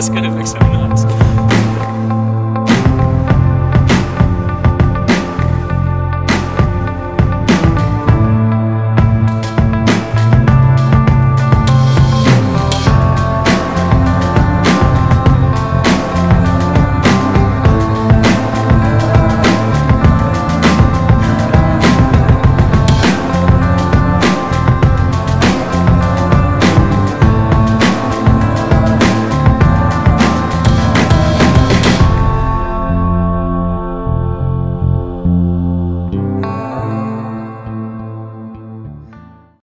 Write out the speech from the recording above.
That's good at Vixen.